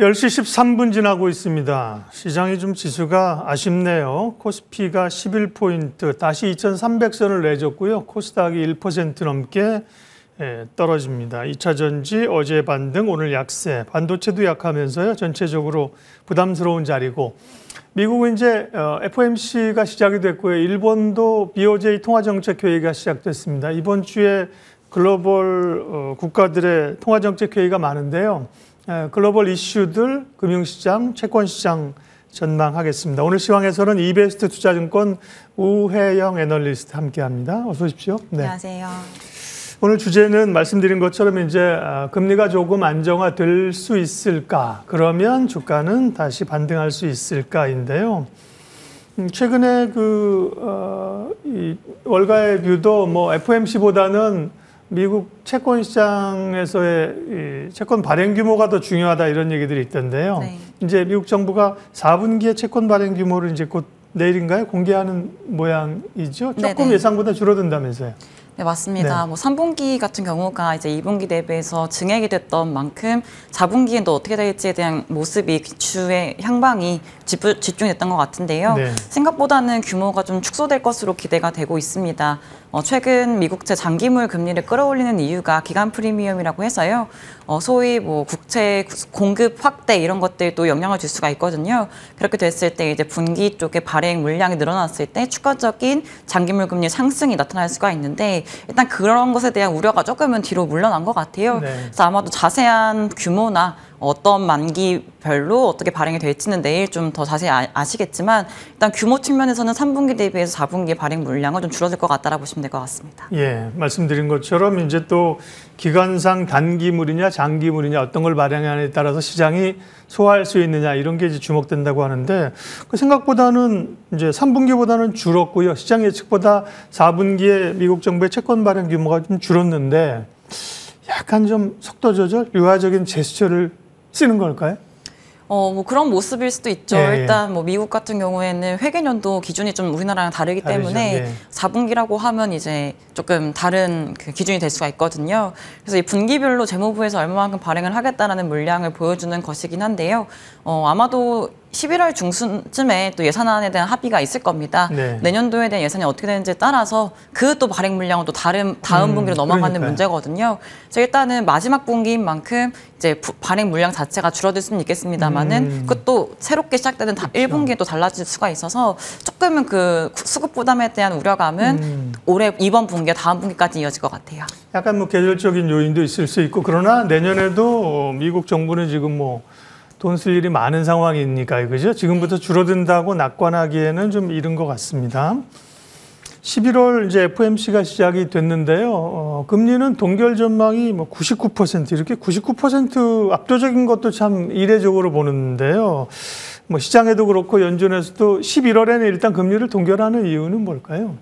10시 13분 지나고 있습니다. 시장이 좀 지수가 아쉽네요. 코스피가 11포인트, 다시 2,300선을 내줬고요. 코스닥이 1% 넘게 예, 떨어집니다. 2차 전지 어제 반등, 오늘 약세. 반도체도 약하면서요. 전체적으로 부담스러운 자리고. 미국은 이제 FOMC가 시작이 됐고요. 일본도 BOJ 통화정책회의가 시작됐습니다. 이번 주에 글로벌 어, 국가들의 통화정책회의가 많은데요. 글로벌 이슈들, 금융시장, 채권시장 전망하겠습니다. 오늘 시황에서는 이베스트 투자증권 우혜영 애널리스트 함께합니다. 어서 오십시오. 네. 안녕하세요. 오늘 주제는 말씀드린 것처럼 이제 아, 금리가 조금 안정화될 수 있을까? 그러면 주가는 다시 반등할 수 있을까인데요. 음, 최근에 그 어, 이 월가의 view도 뭐 FOMC보다는 미국 채권 시장에서의 채권 발행 규모가 더 중요하다 이런 얘기들이 있던데요. 네. 이제 미국 정부가 4분기의 채권 발행 규모를 이제 곧 내일인가요? 공개하는 모양이죠. 조금 네네. 예상보다 줄어든다면서요. 네, 맞습니다. 네. 뭐 3분기 같은 경우가 이제 2분기 대비해서 증액이 됐던 만큼 4분기엔 또 어떻게 될지에 대한 모습이 기추의 향방이 집중됐던 것 같은데요. 네. 생각보다는 규모가 좀 축소될 것으로 기대가 되고 있습니다. 어, 최근 미국채 장기물 금리를 끌어올리는 이유가 기간 프리미엄이라고 해서요. 어, 소위 뭐 국채 공급 확대 이런 것들도 영향을 줄 수가 있거든요. 그렇게 됐을 때 이제 분기 쪽에 발행 물량이 늘어났을 때 추가적인 장기물 금리 상승이 나타날 수가 있는데 일단 그런 것에 대한 우려가 조금은 뒤로 물러난 것 같아요. 네. 그래서 아마도 자세한 규모나 어떤 만기별로 어떻게 발행이 될지는 내일 좀 더 자세히 아, 시겠지만 일단 규모 측면에서는 3분기 대비해서 4분기 발행 물량은 좀 줄어들 것 같다라고 보시면 될 것 같습니다. 예, 말씀드린 것처럼 이제 또 기간상 단기물이냐 장기물이냐 어떤 걸 발행하냐에 따라서 시장이 소화할 수 있느냐 이런 게 이제 주목된다고 하는데 그 생각보다는 이제 3분기보다는 줄었고요. 시장 예측보다 4분기에 미국 정부의 채권 발행 규모가 좀 줄었는데 약간 좀 속도 조절, 유화적인 제스처를 쓰는 걸까요? 어, 뭐 그런 모습일 수도 있죠. 예, 예. 일단 뭐 미국 같은 경우에는 회계년도 기준이 좀 우리나라랑 다르기 다르죠. 때문에 예. 4분기라고 하면 이제 조금 다른 그 기준이 될 수가 있거든요. 그래서 이 분기별로 재무부에서 얼마만큼 발행을 하겠다라는 물량을 보여주는 것이긴 한데요. 어, 아마도 11월 중순쯤에 또 예산안에 대한 합의가 있을 겁니다. 네. 내년도에 대한 예산이 어떻게 되는지에 따라서 그 또 발행 물량은 또 다른 다음 음, 분기로 넘어가는 그러니까요. 문제거든요. 그래서 일단은 마지막 분기인 만큼 이제 부, 발행 물량 자체가 줄어들 수는 있겠습니다만은 음. 그것도 새롭게 시작되는 다, 그렇죠. 1분기에 또 달라질 수가 있어서 조금은 그 수급 부담에 대한 우려감은 음. 올해 이번 분기 다음 분기까지 이어질 것 같아요. 약간 뭐 계절적인 요인도 있을 수 있고 그러나 내년에도 미국 정부는 지금 뭐 돈 쓸 일이 많은 상황이니까 그죠? 지금부터 줄어든다고 낙관하기에는 좀 이른 것 같습니다. 11월 이제 FOMC가 시작이 됐는데요. 어, 금리는 동결 전망이 뭐 99% 이렇게 99% 압도적인 것도 참 이례적으로 보는데요. 뭐 시장에도 그렇고 연준에서도 11월에는 일단 금리를 동결하는 이유는 뭘까요?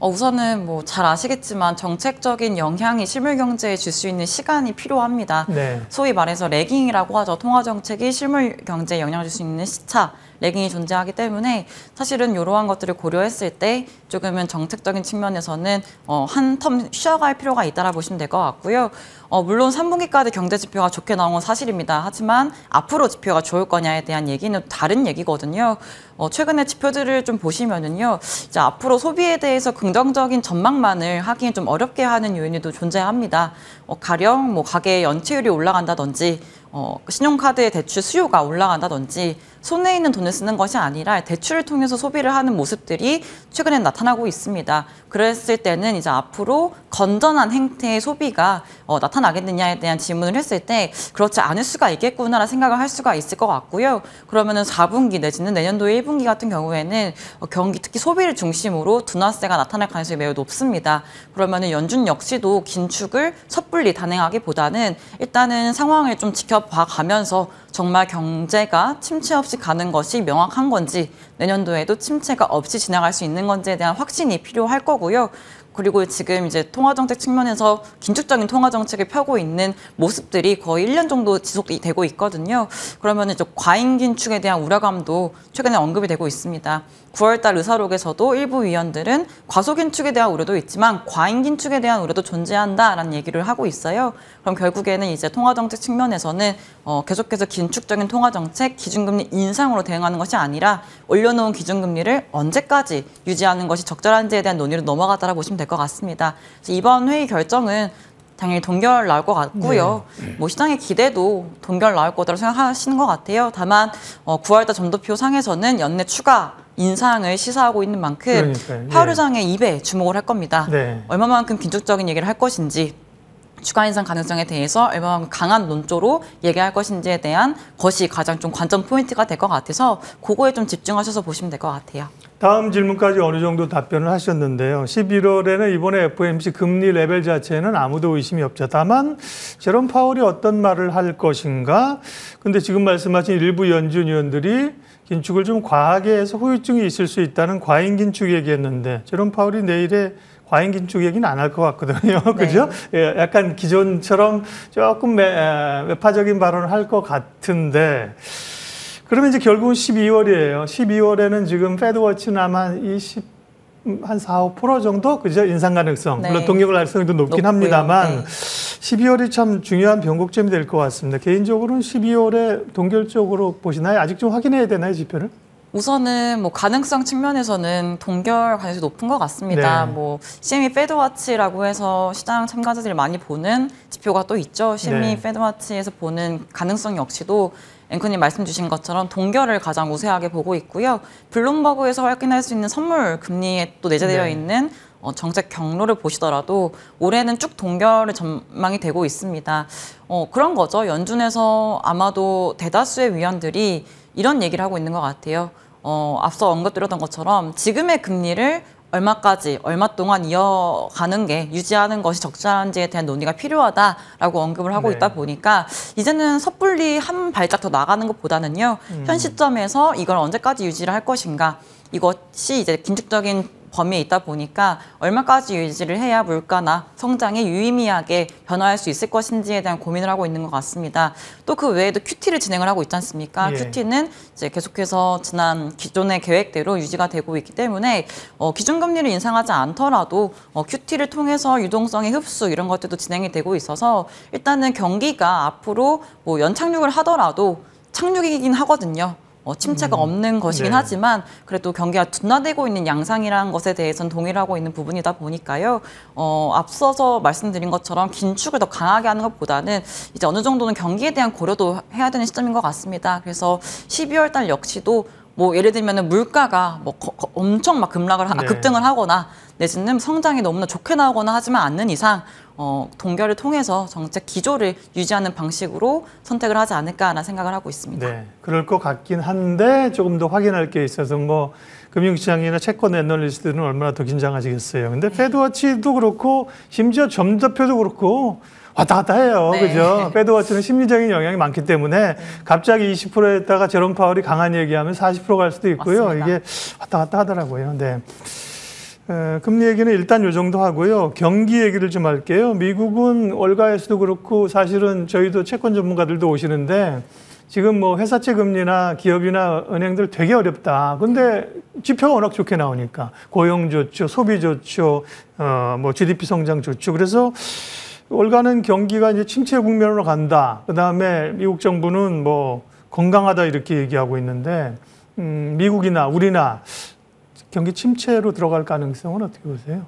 어, 우선은 뭐 잘 아시겠지만 정책적인 영향이 실물 경제에 줄 수 있는 시간이 필요합니다. 네. 소위 말해서 레깅이라고 하죠. 통화 정책이 실물 경제에 영향을 줄 수 있는 시차. 레깅이 존재하기 때문에 사실은 이러한 것들을 고려했을 때 조금은 정책적인 측면에서는 어, 한 텀 쉬어갈 필요가 있다라 보시면 될 것 같고요. 어, 물론 3분기까지 경제 지표가 좋게 나온 건 사실입니다. 하지만 앞으로 지표가 좋을 거냐에 대한 얘기는 다른 얘기거든요. 어, 최근에 지표들을 좀 보시면은요, 이제 앞으로 소비에 대해서 긍정적인 전망만을 하기엔 좀 어렵게 하는 요인이 또 존재합니다. 어, 가령 뭐 가계 연체율이 올라간다든지 어, 신용카드의 대출 수요가 올라간다든지 손에 있는 돈을 쓰는 것이 아니라 대출을 통해서 소비를 하는 모습들이 최근에 나타나고 있습니다. 그랬을 때는 이제 앞으로 건전한 행태의 소비가 어, 나타나겠느냐에 대한 질문을 했을 때 그렇지 않을 수가 있겠구나라는 생각을 할 수가 있을 것 같고요. 그러면은 4분기 내지는 내년도 1분기 같은 경우에는 어, 경기 특히 소비를 중심으로 둔화세가 나타날 가능성이 매우 높습니다. 그러면은 연준 역시도 긴축을 섣불리 단행하기보다는 일단은 상황을 좀 지켜봐 가면서 정말 경제가 침체 없이 가는 것이 명확한 건지 내년도에도 침체가 없이 지나갈 수 있는 건지에 대한 확신이 필요할 거고요. 그리고 지금 이제 통화 정책 측면에서 긴축적인 통화 정책을 펴고 있는 모습들이 거의 1년 정도 지속이 되고 있거든요. 그러면 이제 과잉 긴축에 대한 우려감도 최근에 언급이 되고 있습니다. 9월달 의사록에서도 일부 위원들은 과소 긴축에 대한 우려도 있지만 과잉 긴축에 대한 우려도 존재한다라는 얘기를 하고 있어요. 그럼 결국에는 이제 통화 정책 측면에서는 어, 계속해서 긴축적인 통화 정책 기준금리 인상으로 대응하는 것이 아니라 올려놓은 기준금리를 언제까지 유지하는 것이 적절한지에 대한 논의로 넘어가다라 보시면 될 것 같습니다. 이번 회의 결정은 당연히 동결 나올 것 같고요. 네. 뭐 시장의 기대도 동결 나올 거라고 생각하시는 것 같아요. 다만 어, 9월달 점도표 상에서는 연내 추가 인상을 시사하고 있는 만큼 하루장의 예. 입에 주목을 할 겁니다. 네. 얼마만큼 긴축적인 얘기를 할 것인지 추가 인상 가능성에 대해서 얼마만큼 강한 논조로 얘기할 것인지에 대한 것이 가장 좀 관점 포인트가 될 것 같아서 그거에 좀 집중하셔서 보시면 될 것 같아요. 다음 질문까지 어느 정도 답변을 하셨는데요. 11월에는 이번에 FOMC 금리 레벨 자체는 아무도 의심이 없죠. 다만 제롬 파월이 어떤 말을 할 것인가. 근데 지금 말씀하신 일부 연준 위원들이 긴축을 좀 과하게 해서 후유증이 있을 수 있다는 과잉 긴축 얘기했는데 제롬 파월이 내일에 과잉 긴축 얘기는 안 할 것 같거든요. 네. 그죠? 예, 약간 기존처럼 조금 매, 매파적인 발언을 할 것 같은데 그러면 이제 결국은 12월이에요. 12월에는 지금 페드워치는 아마 20, 한 4, 5% 정도 그죠? 인상 가능성. 네. 물론 동력을 가능성도 높긴 높고요. 합니다만 네. 12월이 참 중요한 변곡점이 될 것 같습니다. 개인적으로는 12월에 동결적으로 보시나요? 아직 좀 확인해야 되나요, 지표를? 우선은 뭐 가능성 측면에서는 동결 가능성이 높은 것 같습니다. 네. 뭐 CME 페드와치라고 해서 시장 참가자들이 많이 보는 지표가 또 있죠. CME 네. 페드와치에서 보는 가능성 역시도 앵커님 말씀 주신 것처럼 동결을 가장 우세하게 보고 있고요. 블룸버그에서 확인할 수 있는 선물 금리에 또 내재되어 네. 있는 어, 정책 경로를 보시더라도 올해는 쭉 동결의 전망이 되고 있습니다. 어, 그런 거죠. 연준에서 아마도 대다수의 위원들이 이런 얘기를 하고 있는 것 같아요. 어, 앞서 언급드렸던 것처럼 지금의 금리를 얼마까지 얼마 동안 이어가는 게 유지하는 것이 적절한지에 대한 논의가 필요하다라고 언급을 하고 네. 있다 보니까 이제는 섣불리 한 발짝 더 나가는 것보다는요 음. 현 시점에서 이걸 언제까지 유지를 할 것인가 이것이 이제 긴축적인 범위에 있다 보니까 얼마까지 유지를 해야 물가나 성장이 유의미하게 변화할 수 있을 것인지에 대한 고민을 하고 있는 것 같습니다. 또 그 외에도 QT를 진행을 하고 있지 않습니까? 예. QT는 이제 계속해서 지난 기존의 계획대로 유지가 되고 있기 때문에 어, 기준금리를 인상하지 않더라도 어, QT를 통해서 유동성의 흡수 이런 것들도 진행이 되고 있어서 일단은 경기가 앞으로 뭐 연착륙을 하더라도 착륙이긴 하거든요. 어, 침체가 음. 없는 것이긴 네. 하지만 그래도 경기가 둔화되고 있는 양상이라는 것에 대해서는 동의를 하고 있는 부분이다 보니까요. 어, 앞서서 말씀드린 것처럼 긴축을 더 강하게 하는 것보다는 이제 어느 정도는 경기에 대한 고려도 해야 되는 시점인 것 같습니다. 그래서 12월 달 역시도 뭐 예를 들면 물가가 뭐 거, 거, 엄청 막 급락을 하, 네. 급등을 하거나 내지는 성장이 너무나 좋게 나오거나 하지만 않는 이상 어, 동결을 통해서 정책 기조를 유지하는 방식으로 선택을 하지 않을까라는 생각을 하고 있습니다. 네, 그럴 것 같긴 한데 조금 더 확인할 게 있어서 뭐 금융시장이나 채권 애널리스트들은 얼마나 더 긴장하시겠어요. 근데 페드워치도 그렇고 심지어 점도표도 그렇고 왔다 갔다 해요. 네. 그죠? 페드워치는 심리적인 영향이 많기 때문에 갑자기 20%에다가 제롬 파월이 강한 얘기하면 40%갈 수도 있고요. 맞습니다. 이게 왔다 갔다 하더라고요. 네. 금리 얘기는 일단 요 정도 하고요. 경기 얘기를 좀 할게요. 미국은 월가에서도 그렇고 사실은 저희도 채권 전문가들도 오시는데 지금 뭐 회사채 금리나 기업이나 은행들 되게 어렵다. 근데 지표가 워낙 좋게 나오니까 고용 좋죠, 소비 좋죠, 어뭐 GDP 성장 좋죠. 그래서 월가는 경기가 이제 침체 국면으로 간다. 그 다음에 미국 정부는 뭐 건강하다 이렇게 얘기하고 있는데 음, 미국이나 우리나 경기 침체로 들어갈 가능성은 어떻게 보세요?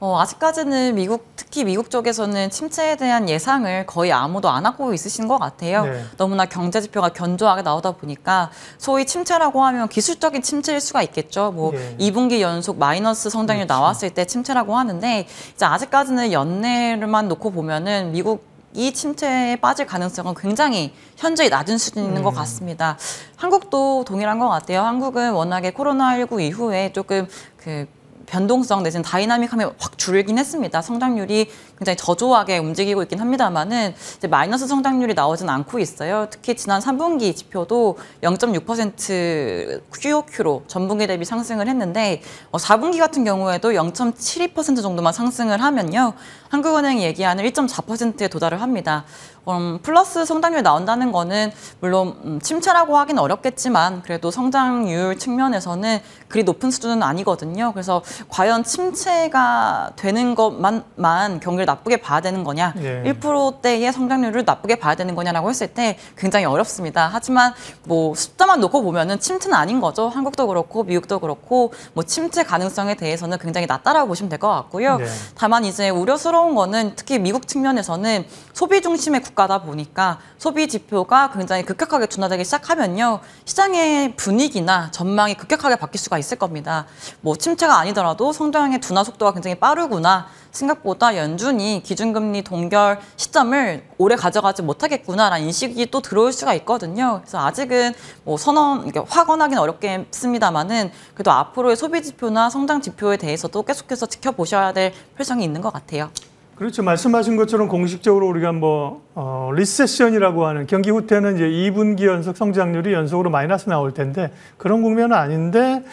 어, 아직까지는 미국 특히 미국 쪽에서는 침체에 대한 예상을 거의 아무도 안 하고 있으신 것 같아요. 네. 너무나 경제 지표가 견조하게 나오다 보니까 소위 침체라고 하면 기술적인 침체일 수가 있겠죠. 뭐 예. 2분기 연속 마이너스 성장률 그렇지. 나왔을 때 침체라고 하는데 이제 아직까지는 연내를만 놓고 보면은 미국 이 침체에 빠질 가능성은 굉장히 현저히 낮은 있는 음. 것 같습니다. 한국도 동일한 것 같아요. 한국은 워낙에 코로나19 이후에 조금 그 변동성 내지는 dynamic함이 확 줄긴 했습니다. 성장률이 굉장히 저조하게 움직이고 있긴 합니다만은 이제 마이너스 성장률이 나오진 않고 있어요. 특히 지난 3분기 지표도 0.6% QOQ로 전분기 대비 상승을 했는데 어, 4분기 같은 경우에도 0.72% 정도만 상승을 하면요. 한국은행이 얘기하는 1.4%에 도달을 합니다. 음, 플러스 성장률 나온다는 거는 물론 음, 침체라고 하긴 어렵겠지만 그래도 성장률 측면에서는 그리 높은 수준은 아니거든요. 그래서 과연 침체가 되는 것만만 경기를 나쁘게 봐야 되는 거냐, 예. 1%대의 성장률을 나쁘게 봐야 되는 거냐라고 했을 때 굉장히 어렵습니다. 하지만 뭐 숫자만 놓고 보면은 침체는 아닌 거죠. 한국도 그렇고 미국도 그렇고 뭐 침체 가능성에 대해서는 굉장히 낮다라고 보시면 될 것 같고요. 네. 다만 이제 우려스러운 거는 특히 미국 측면에서는 소비 중심의 국가다 보니까 소비 지표가 굉장히 급격하게 둔화되기 시작하면요. 시장의 분위기나 전망이 급격하게 바뀔 수가 있을 겁니다. 뭐 침체가 아니더라도 성장의 둔화 속도가 굉장히 빠르구나. 생각보다 연준이 기준금리 동결 시점을 오래 가져가지 못하겠구나라는 인식이 또 들어올 수가 있거든요. 그래서 아직은 뭐 선언, 이렇게 확언하기는 어렵겠습니다만은 그래도 앞으로의 소비 지표나 성장 지표에 대해서도 계속해서 지켜보셔야 될 필요성이 있는 것 같아요. 그렇죠. 말씀하신 것처럼 공식적으로 우리가 뭐 어, 리세션이라고 하는 경기 후퇴는 이제 2분기 연속 성장률이 연속으로 마이너스 나올 텐데 그런 국면은 아닌데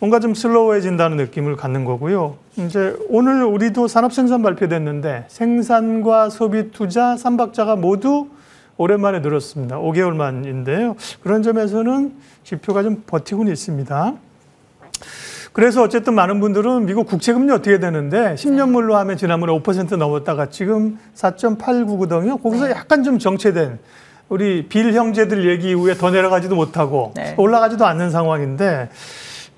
뭔가 좀 슬로우해진다는 느낌을 갖는 거고요. 이제 오늘 우리도 산업 생산 발표됐는데 생산과 소비 투자 삼박자가 모두 오랜만에 늘었습니다. 5개월 만인데요. 그런 점에서는 지표가 좀 버티고는 있습니다. 그래서 어쨌든 많은 분들은 미국 국채금리 어떻게 되는데 10년물로 하면 지난번에 5% 넘었다가 지금 4.89거든요. 거기서 네. 약간 좀 정체된 우리 빌 형제들 얘기 이후에 더 내려가지도 못하고 네. 올라가지도 않는 상황인데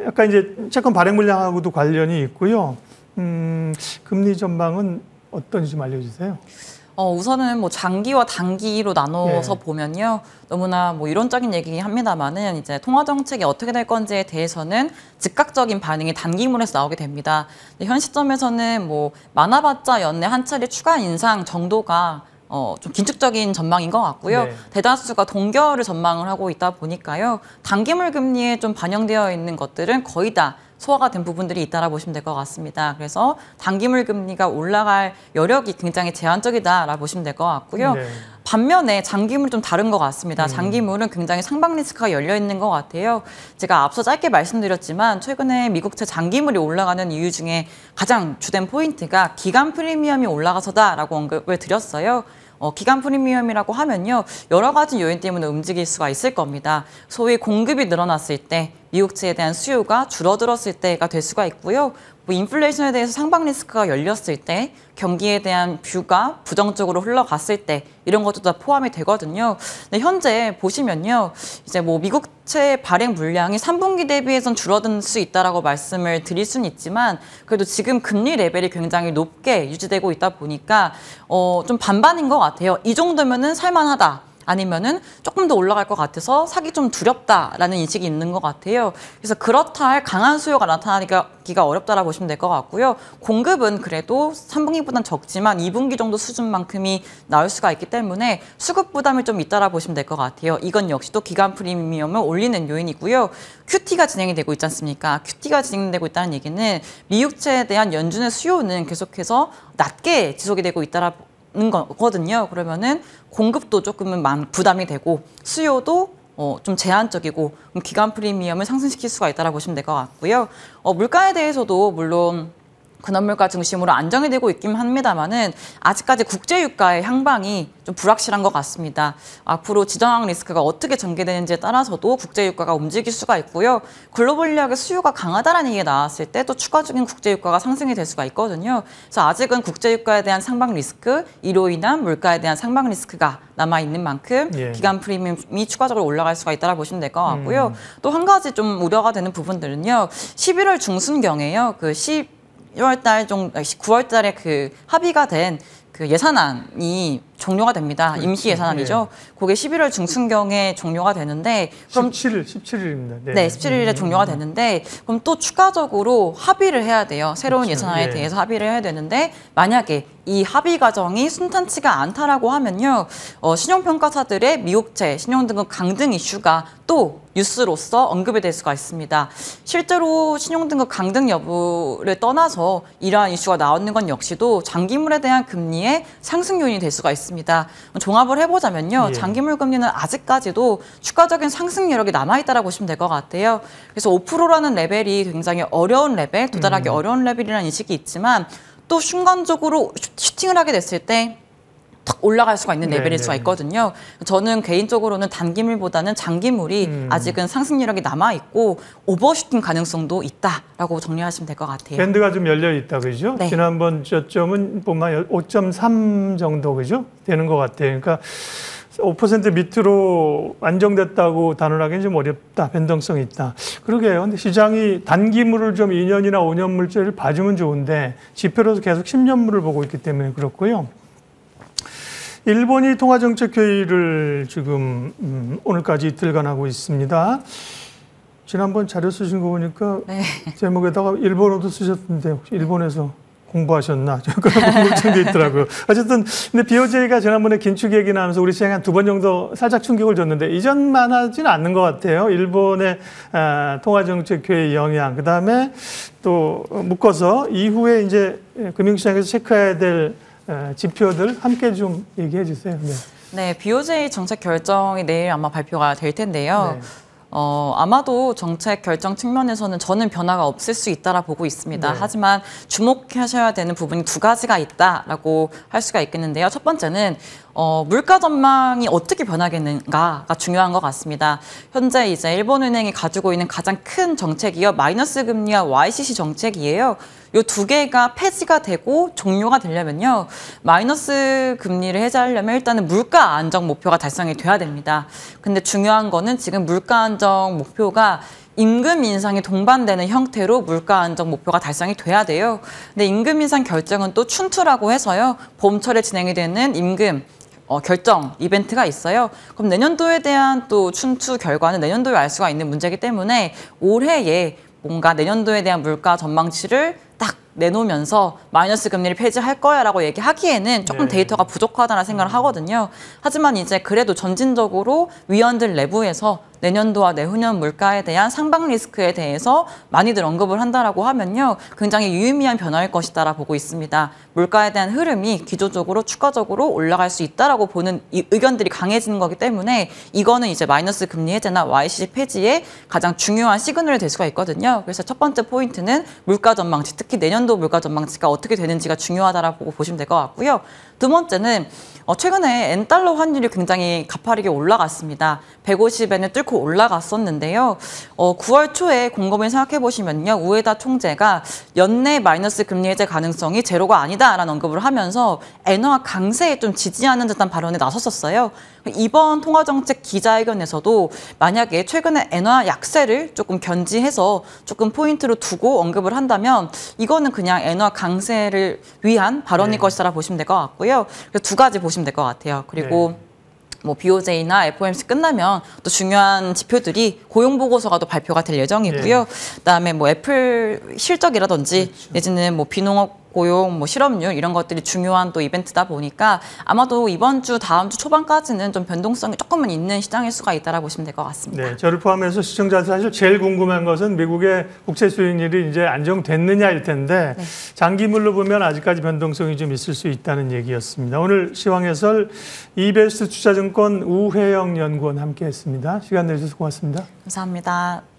약간 이제 채권 발행 물량하고도 관련이 있고요. 음, 금리 전망은 어떤지 좀 알려주세요. 어, 우선은 뭐 장기와 단기로 나눠서 예. 보면요. 너무나 뭐 이론적인 얘기긴 합니다만은 이제 통화 정책이 어떻게 될 건지에 대해서는 즉각적인 반응이 단기물에서 나오게 됩니다. 근데 현 시점에서는 뭐 많아봤자 연내 한 차례 추가 인상 정도가 어, 좀 긴축적인 전망인 것 같고요. 네. 대다수가 동결을 전망을 하고 있다 보니까요. 단기물 금리에 좀 반영되어 있는 것들은 거의 다 소화가 된 부분들이 있다라 보시면 될 것 같습니다. 그래서 단기물 금리가 올라갈 여력이 굉장히 제한적이다라 보시면 될 것 같고요. 네. 반면에 장기물은 좀 다른 것 같습니다. 장기물은 굉장히 상방 리스크가 열려 있는 것 같아요. 제가 앞서 짧게 말씀드렸지만 최근에 미국채 장기물이 올라가는 이유 중에 가장 주된 포인트가 기간 프리미엄이 올라가서다라고 언급을 드렸어요. 어, 기간 프리미엄이라고 하면요. 여러 가지 요인 때문에 움직일 수가 있을 겁니다. 소위 공급이 늘어났을 때 미국채에 대한 수요가 줄어들었을 때가 될 수가 있고요. 뭐 인플레이션에 대해서 상방 리스크가 열렸을 때 경기에 대한 뷰가 부정적으로 흘러갔을 때 이런 것도 다 포함이 되거든요. 근데 현재 보시면요. 이제 뭐 미국채 발행 물량이 3분기 대비해선 줄어들 수 있다라고 말씀을 드릴 수는 있지만 그래도 지금 금리 레벨이 굉장히 높게 유지되고 있다 보니까 어, 좀 반반인 것 같아요. 이 정도면은 살만하다. 아니면은 조금 더 올라갈 것 같아서 사기 좀 두렵다라는 인식이 있는 것 같아요. 그래서 그렇다 할 강한 수요가 나타나기가 어렵다라고 보시면 될 것 같고요. 공급은 그래도 3분기보다는 적지만 2분기 정도 수준만큼이 나올 수가 있기 때문에 수급 부담이 좀 있다라 보시면 될 것 같아요. 이건 역시 또 기간 프리미엄을 올리는 요인이고요. QT가 진행이 되고 있지 않습니까? QT가 진행되고 있다는 얘기는 미국채에 대한 연준의 수요는 계속해서 낮게 지속이 되고 있다라 는 거거든요. 그러면은 공급도 조금은 많- 부담이 되고 수요도 어, 좀 제한적이고 그럼 기간 프리미엄을 상승시킬 수가 있다고 보시면 될 것 같고요. 어, 물가에 대해서도 물론 근원물가 중심으로 안정이 되고 있긴 합니다만은 아직까지 국제 유가의 향방이 좀 불확실한 것 같습니다. 앞으로 지정학 리스크가 어떻게 전개되는지에 따라서도 국제 유가가 움직일 수가 있고요. 글로벌 인력의 수요가 강하다라는 얘기가 나왔을 때 또 추가적인 국제 유가가 상승이 될 수가 있거든요. 그래서 아직은 국제 유가에 대한 상방 리스크, 이로 인한 물가에 대한 상방 리스크가 남아 있는 만큼 예. 기간 프리미엄이 추가적으로 올라갈 수가 있다고 보시면 될 것 같고요. 또한 가지 좀 우려가 되는 부분들은요. 11월 중순경에요. 그 10, 1월 달 정도, 9월 달에 그 합의가 된 그 예산안이 종료가 됩니다. 임시 예산안이죠. 그게 11월 중순경에 종료가 되는데 그럼 17일, 17일입니다. 네, 네 17일에 음. 종료가 되는데 그럼 또 추가적으로 합의를 해야 돼요. 새로운 그렇죠. 예산안에 예. 대해서 합의를 해야 되는데 만약에 이 합의 과정이 순탄치가 않다라고 하면요, 어, 신용평가사들의 미국채, 신용등급 강등 이슈가 또 뉴스로서 언급이 될 수가 있습니다. 실제로 신용등급 강등 여부를 떠나서 이러한 이슈가 나오는 건 역시도 장기물에 대한 금리의 상승 요인이 될 수가 있습니다. 종합을 해보자면요, 예. 장기물 금리는 아직까지도 추가적인 상승 여력이 남아있다라고 보시면 될 것 같아요. 그래서 5%라는 레벨이 굉장히 어려운 레벨, 도달하기 음. 어려운 레벨이라는 인식이 있지만 또 순간적으로 슈팅을 하게 됐을 때 탁 올라갈 수가 있는 레벨일 네네. 수가 있거든요. 저는 개인적으로는 단기물보다는 장기물이 음. 아직은 상승력이 남아 있고 오버슈팅 가능성도 있다라고 정리하시면 될 것 같아요. 밴드가 좀 열려 있다 그죠? 네. 지난번 저점은 보면 5.3 정도 그죠? 되는 것 같아요. 그러니까 5% 밑으로 안정됐다고 단언하기는 좀 어렵다. 변동성이 있다. 그러게요. 근데 시장이 단기물을 좀 2년이나 5년 물질을 봐주면 좋은데 지표로서 계속 10년물을 보고 있기 때문에 그렇고요. 일본이 통화정책회의를 지금 음, 오늘까지 이틀간 하고 있습니다. 지난번 자료 쓰신 거 보니까 네. 제목에다가 일본어도 쓰셨던데 혹시 일본에서 공부하셨나 그런 궁금증도 있더라고요. 어쨌든 근데 BOJ가 지난번에 긴축 얘기 나면서 우리 시장에 한 두 번 정도 살짝 충격을 줬는데 이전만 하지는 않는 것 같아요. 일본의 아, 통화정책회의 영향 그 다음에 또 묶어서 이후에 이제 금융시장에서 체크해야 될 아, 지표들 함께 좀 얘기해 주세요. 네. 네, BOJ 정책 결정이 내일 아마 발표가 될 텐데요. 네. 어, 아마도 정책 결정 측면에서는 저는 변화가 없을 수 있다라 보고 있습니다. 네. 하지만 주목하셔야 되는 부분이 두 가지가 있다라고 할 수가 있겠는데요. 첫 번째는 어, 물가 전망이 어떻게 변하겠는가가 중요한 것 같습니다. 현재 이제 일본은행이 가지고 있는 가장 큰 정책이요. 마이너스 금리와 YCC 정책이에요. 이두 개가 폐지가 되고 종료가 되려면요. 마이너스 금리를 해제하려면 일단은 물가 안정 목표가 달성이 돼야 됩니다. 근데 중요한 거는 지금 물가 안정 목표가 임금 인상이 동반되는 형태로 물가 안정 목표가 달성이 돼야 돼요. 근데 임금 인상 결정은 또 춘투라고 해서요. 봄철에 진행이 되는 임금 어, 결정 이벤트가 있어요. 그럼 내년도에 대한 또 춘추 결과는 내년도에 알 수가 있는 문제이기 때문에 올해에 뭔가 내년도에 대한 물가 전망치를 딱 내놓으면서 마이너스 금리를 폐지할 거야라고 얘기하기에는 조금 네. 데이터가 부족하다는 생각을 하거든요. 하지만 이제 그래도 전진적으로 위원들 내부에서 내년도와 내후년 물가에 대한 상방 리스크에 대해서 많이들 언급을 한다라고 하면요. 굉장히 유의미한 변화일 것이다라 보고 있습니다. 물가에 대한 흐름이 기조적으로 추가적으로 올라갈 수 있다라고 보는 이 의견들이 강해지는 거기 때문에 이거는 이제 마이너스 금리 해제나 YCC 폐지의 가장 중요한 시그널이 될 수가 있거든요. 그래서 첫 번째 포인트는 물가 전망치, 특히 내년도 물가 전망치가 어떻게 되는지가 중요하다라고 보시면 될 것 같고요. 두 번째는 어, 최근에 엔달러 환율이 굉장히 가파르게 올라갔습니다. 150엔을 뚫고 올라갔었는데요. 어, 9월 초에 공급을 생각해 보시면요. 우에다 총재가 연내 마이너스 금리 해제 가능성이 제로가 아니다라는 언급을 하면서 엔화 강세에 좀 지지하는 듯한 발언에 나섰었어요. 이번 통화정책 기자회견에서도 만약에 최근에 엔화 약세를 조금 견지해서 조금 포인트로 두고 언급을 한다면 이거는 그냥 엔화 강세를 위한 발언일 네. 것이라 보시면 될 것 같고요. 두 가지 보시면 될 것 같아요. 그리고 네. 뭐 BOJ나 FOMC 끝나면 또 중요한 지표들이 고용 보고서가 또 발표가 될 예정이고요. 예. 그다음에 뭐 애플 실적이라든지 그렇죠. 내지는 뭐 비농업 고용, 뭐 실업률 이런 것들이 중요한 또 이벤트다 보니까 아마도 이번 주 다음 주 초반까지는 좀 변동성이 조금은 있는 시장일 수가 있다라고 보시면 될 것 같습니다. 네, 저를 포함해서 시청자 사실 제일 궁금한 것은 미국의 국채 수익률이 이제 안정됐느냐일 텐데 네. 장기물로 보면 아직까지 변동성이 좀 있을 수 있다는 얘기였습니다. 오늘 시황 해설 이베스트 투자증권 우혜영 연구원 함께했습니다. 시간 내주셔서 고맙습니다. 감사합니다.